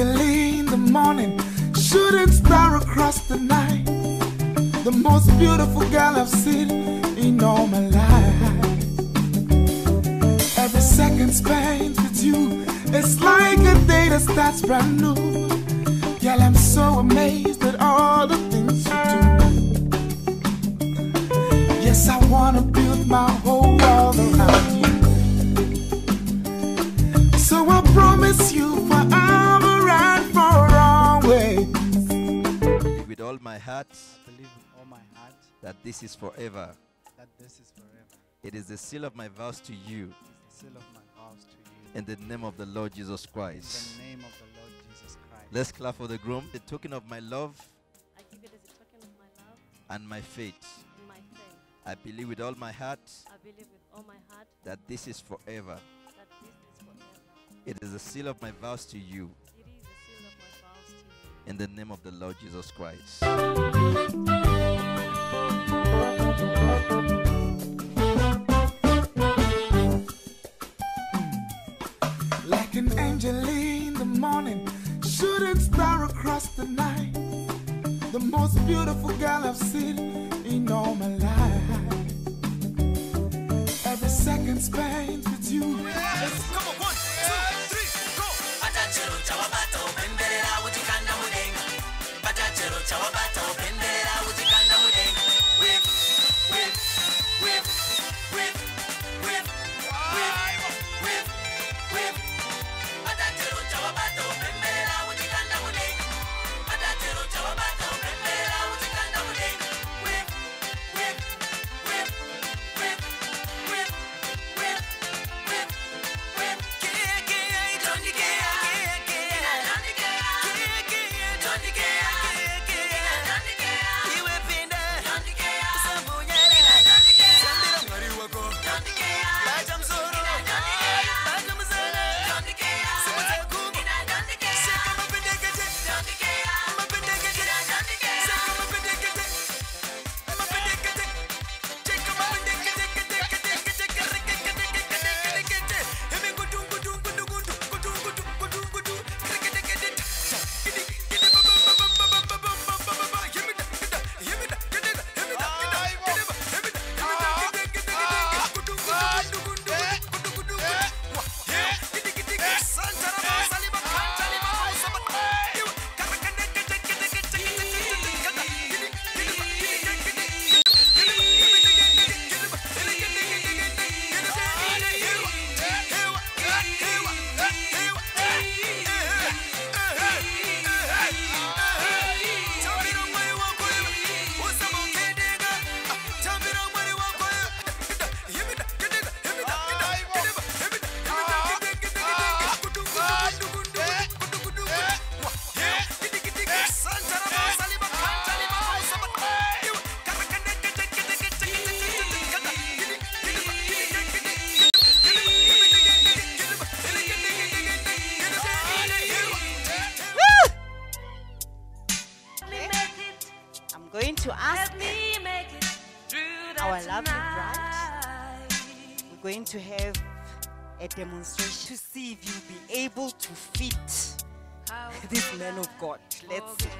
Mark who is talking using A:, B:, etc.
A: Early in the morning, shooting star across the night. The most beautiful girl I've seen in all my life. Every second spent with you, it's like a day that starts brand new. Girl, I'm so amazed at all the things you do. Yes, I wanna build my
B: all my heart
C: I believe with all my heart
B: that this is forever.
C: that this is forever.
B: It is the seal of my vows to you
C: It's the seal of my vows to you.
B: in the name of the Lord Jesus
C: In
B: Christ.
C: the name of the Lord Jesus Christ.
B: Let's clap for the groom, the token of my love
D: I give it as a token of my love
B: and my faith.
D: and my faith.
B: I believe with all my heart
D: I believe with all my heart
B: that this is forever.
D: that this is forever.
B: It is the seal of my vows to you in the name of the Lord Jesus Christ.
A: Like an angel in the morning, shooting star across the night. The most beautiful girl I've seen in all my life. Every second spent with you.
E: batachero
F: lovely
D: night.
F: we're going to have a demonstration to see if you'll be able to fit this man of God. Let's see.